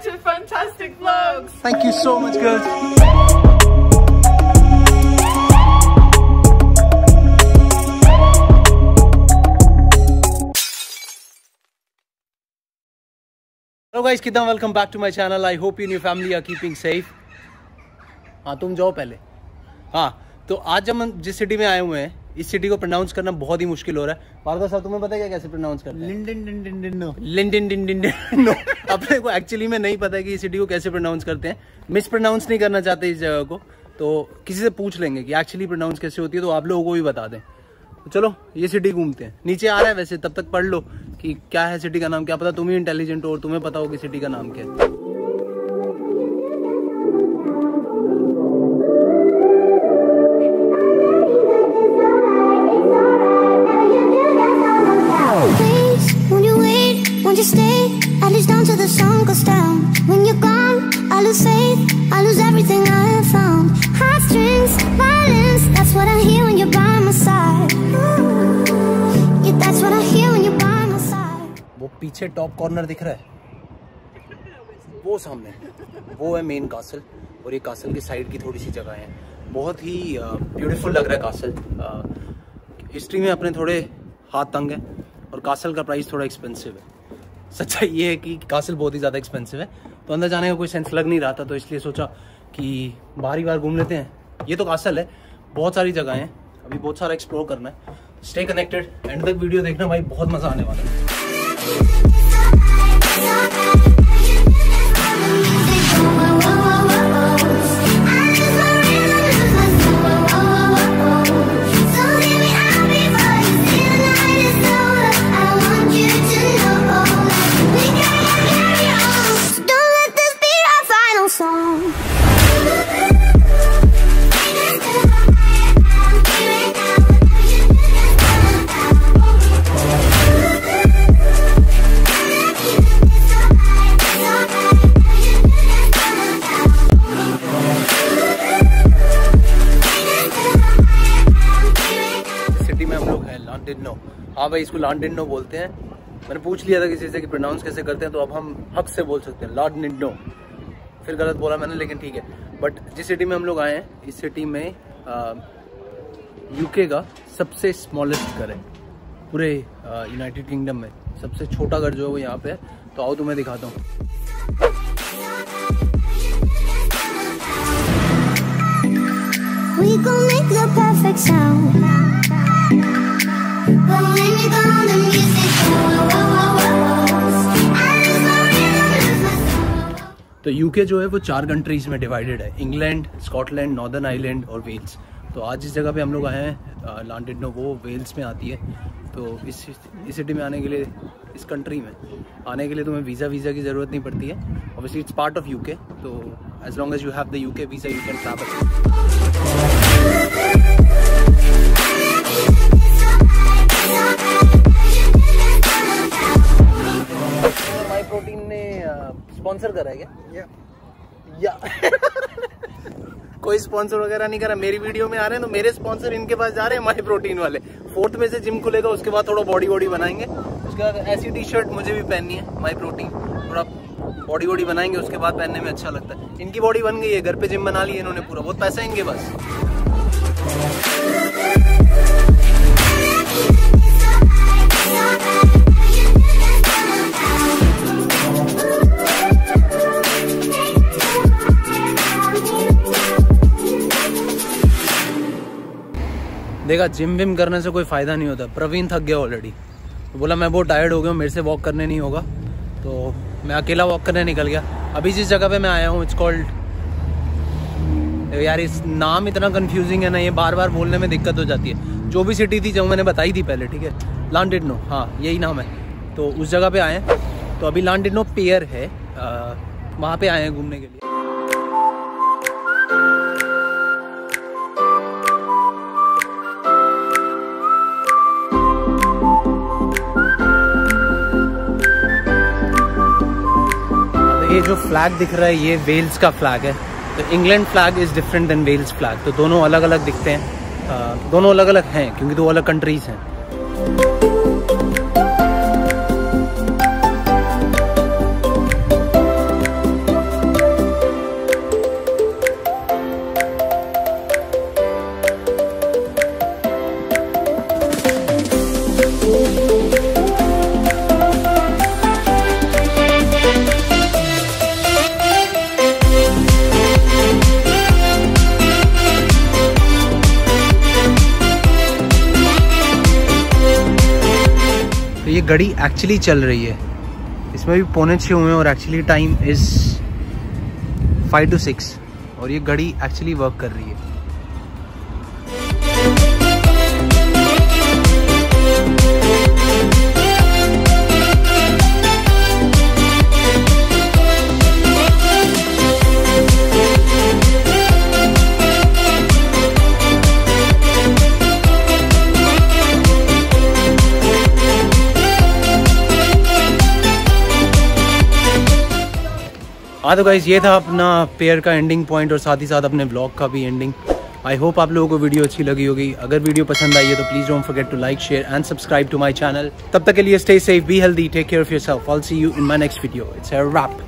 back to Fantastic Vlogs. Thank you so much, girls. Hello guys कितना welcome back to my channel I hope you new family are keeping safe हाँ तुम जाओ पहले हाँ तो आज जब हम जिस सिटी में आए हुए हैं इस सिटी को प्रोनाउंस करना बहुत ही मुश्किल हो रहा है। पारदा साहब तुम्हें पता है क्या कैसे प्रोनाउंस करते हैं? लिंडन अपने को एक्चुअली में नहीं पता है कि इस सिटी को कैसे प्रोनाउंस करते हैं। मिस प्रोनाउंस नहीं करना चाहते इस जगह को। तो किसी से पूछ लेंगे कि एक्चुअली प्रोनाउंस कैसे होती है तो आप लोगों को भी बता दें। तो चलो ये सिटी घूमते हैं। नीचे आ रहा है वैसे तब तक पढ़ लो कि क्या है सिटी का नाम क्या पता तुम ही इंटेलिजेंट हो और तुम्हें पता हो कि सिटी का नाम क्या है। You stay? At least down till the sun goes down. When you're gone, I lose faith. I lose everything I have found. Heartstrings, violence. That's what I hear when you're by my side. Yeah, that's what I hear when you're by my side. वो पीछे top corner दिख रहा है वो सामने वो है main castle और ये कासल की साइड की थोड़ी सी जगह है बहुत ही ब्यूटीफुल लग रहा है कासल हिस्ट्री में अपने थोड़े हाथ तंग है और कासल का प्राइस थोड़ा एक्सपेंसिव है सच्चाई ये है कि कासिल बहुत ही ज़्यादा एक्सपेंसिव है। तो अंदर जाने का कोई सेंस लग नहीं रहा था तो इसलिए सोचा कि बाहर ही बार घूम लेते हैं। ये तो कासल है। बहुत सारी जगह हैं। अभी बहुत सारा एक्सप्लोर करना है। स्टे कनेक्टेड एंड तक वीडियो देखना भाई, बहुत मज़ा आने वाला है। में हम लोग हैं लांडिनो हाँ भाई, इसको लांडिनो बोलते हैं। मैंने पूछ लिया था किसी से कि प्रोनाउंस कैसे करते हैं तो अब हम हक से बोल सकते हैं लांडिनो फिर गलत बोला मैंने, लेकिन ठीक है। बट जिस सिटी में हम लोग आए हैं, इस सिटी में यूके का सबसे स्मॉलेस्ट घर है। पूरे यूनाइटेड किंगडम में। सबसे छोटा घर जो है वो यहाँ पे है। तो आओ तुम्हें दिखाता हूँ। We gon' make the perfect sound. तो यूके जो है वो चार कंट्रीज़ में डिवाइडेड है। इंग्लैंड स्कॉटलैंड नॉर्दर्न आइलैंड और वेल्स तो आज जिस जगह पे हम लोग आए हैं लांडिनो वो वेल्स में आती है। तो इस इस सिटी में आने के लिए, इस कंट्री में आने के लिए तुम्हें वीज़ा वीज़ा की ज़रूरत नहीं पड़ती है। Obviously it's part of UK तो as long as you have the UK visa you can travel sponsor करा है क्या? या। कोई स्पॉन्सर वगैरह नहीं करा। मेरी वीडियो में आ रहे हैं तो मेरे स्पॉन्सर इनके पास जा रहे हैं माई प्रोटीन वाले। फोर्थ में से जिम खुलेगा उसके बाद थोड़ा बॉडी वॉडी बनाएँगे। उसके बाद ऐसी टी शर्ट मुझे भी पहननी है माई प्रोटीन थोड़ा बॉडी वॉडी बनाएँगे उसके बाद पहनने में अच्छा लगता है। इनकी बॉडी बन गई है घर पे जिम बना ली है इन्होंने पूरा। बहुत पैसा है इनके पास। देखा जिम विम करने से कोई फ़ायदा नहीं होता। प्रवीण थक गया ऑलरेडी तो बोला मैं बहुत टायर्ड हो गया हूँ, मेरे से वॉक करने नहीं होगा। तो मैं अकेला वॉक करने निकल गया। अभी जिस जगह पे मैं आया हूँ इट्स कॉल्ड यार इस नाम इतना कंफ्यूजिंग है ना ये बार बार बोलने में दिक्कत हो जाती है। जो भी सिटी थी जो मैंने बताई थी पहले ठीक है? लांडिनो हाँ यही नाम है। तो उस जगह पे आए। तो अभी लांडिनो पेयर है। वहाँ पे आए हैं घूमने के लिए। जो फ्लैग दिख रहा है, ये वेल्स का फ्लैग है। तो England flag is different than Wales flag तो दोनों अलग अलग दिखते हैं। दोनों अलग अलग हैं, क्योंकि दो अलग कंट्रीज़ हैं। घड़ी एक्चुअली चल रही है। इसमें भी पौने छः हुए हैं और actually time is five to six और ये घड़ी एक्चुअली वर्क कर रही है। हाँ तो गाइज़ ये था अपना पेयर का एंडिंग पॉइंट और साथ ही साथ अपने ब्लॉग का भी एंडिंग आई होप आप लोगों को वीडियो अच्छी लगी होगी। अगर वीडियो पसंद आई है तो please don't forget to like share and subscribe to my channel तब तक के लिए stay safe be healthy take care of yourself I see you in my next video it's wrap